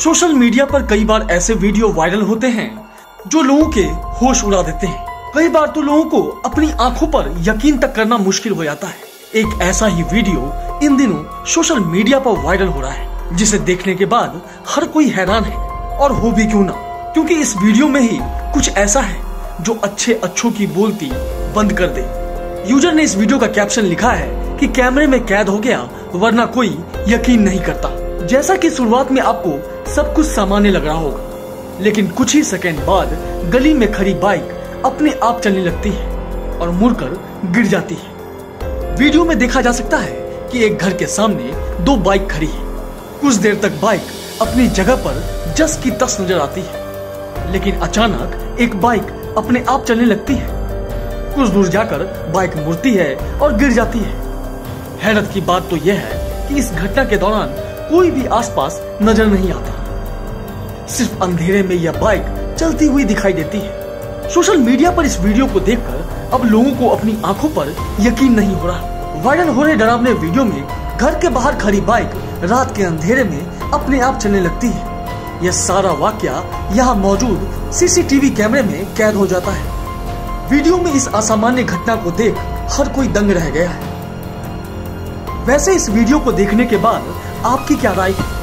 Social media पर कई बार ऐसे वीडियो वायरल होते हैं, जो लोगों के होश उड़ा देते हैं। कई बार तो लोगों को अपनी आँखों पर यकीन तक करना मुश्किल हो जाता है। एक ऐसा ही वीडियो इन दिनों सोशल मीडिया पर वायरल हो रहा है, जिसे देखने के बाद हर कोई हैरान है, और हो भी क्यों ना? क्योंकि इस वीडियो में ही कुछ ऐसा है, जो अच्छे अच्छों की बोलती बंद कर दे। यूज़र ने इस वीडियो का कैप्शन लिखा है कि कैमरे में कैद हो गया, वरना कोई यकीन नहीं करता। जैसा कि शुरुआत में आपको सब कुछ सामान्य लग रहा होगा, लेकिन कुछ ही सेकेंड बाद गली में खड़ी बाइक अपने आप चलने लगती है और मुड़कर गिर जाती है। वीडियो में देखा जा सकता है कि एक घर के सामने दो बाइक खड़ी है। कुछ देर तक बाइक अपनी जगह पर जस की तस नज़र आती है, लेकिन अचानक एक बाइक अपने आप चलने लगती है। कुछ दूर जाकर बाइक मुड़ती है और गिर जाती है। हैरत की बात तो यह है कि इस घटना के दौरान कोई भी आसपास नज़र नहीं आता। सिर्फ़ अंधेरे में यह बाइक चलती हुई दिखाई देती है। सोशल मीडिया पर इस वीडियो को देखकर अब लोगों को अपनी आँखों पर यकीन नहीं हो रहा। वायरल हो रहे डरावने वीडियो में घर के बाहर खड़ी बाइक रात के अंधेरे में अपने आप चलने लगती है। यह सारा वाक्य यहाँ मौजूद सीसीटीवी कैमरे में कैद हो जाता है। वीडियो में इस असामान्य घटना को देख हर कोई दंग रह गया है। वैसे इस वीडियो को देखने के बाद आपकी क्या राय? है